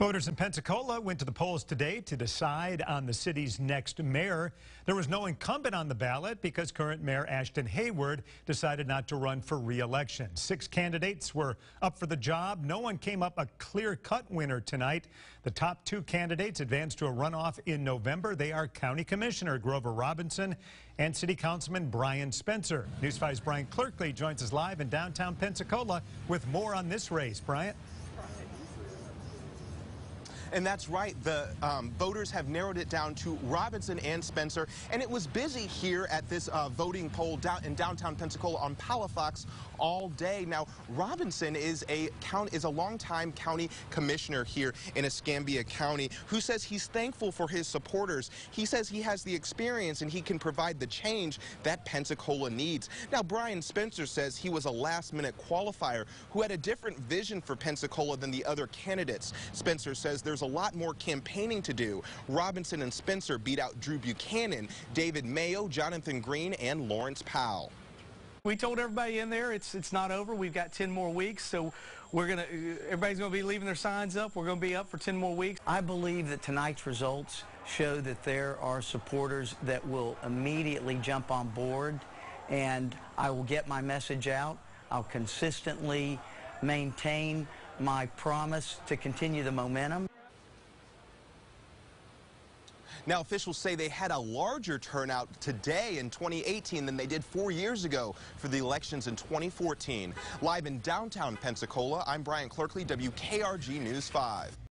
Voters in Pensacola went to the polls today to decide on the city's next mayor. There was no incumbent on the ballot because current Mayor Ashton Hayward decided not to run for re-election. Six candidates were up for the job. No one came up a clear-cut winner tonight. The top two candidates advanced to a runoff in November. They are County Commissioner Grover Robinson and City Councilman Brian Spencer. News 5's Brian Clerkley joins us live in downtown Pensacola with more on this race. Brian? And that's right. The um, voters have narrowed it down to Robinson and Spencer. And it was busy here at this uh, voting poll down in downtown Pensacola on Palafox all day. Now, Robinson is a count is a longtime county commissioner here in Escambia County who says he's thankful for his supporters. He says he has the experience and he can provide the change that Pensacola needs. Now, Brian Spencer says he was a last-minute qualifier who had a different vision for Pensacola than the other candidates. Spencer says there's there's a lot more campaigning to do. Robinson and Spencer beat out Drew Buchanan, David Mayo, Jonathan Green, and Lawrence Powell. We told everybody in there it's it's not over. We've got 10 more weeks, so we're gonna everybody's gonna be leaving their signs up. We're gonna be up for 10 more weeks. I believe that tonight's results show that there are supporters that will immediately jump on board, and I will get my message out. I'll consistently maintain my promise to continue the momentum. Now, officials say they had a larger turnout today in 2018 than they did four years ago for the elections in 2014. Live in downtown Pensacola, I'm Brian Clerkley, WKRG News 5.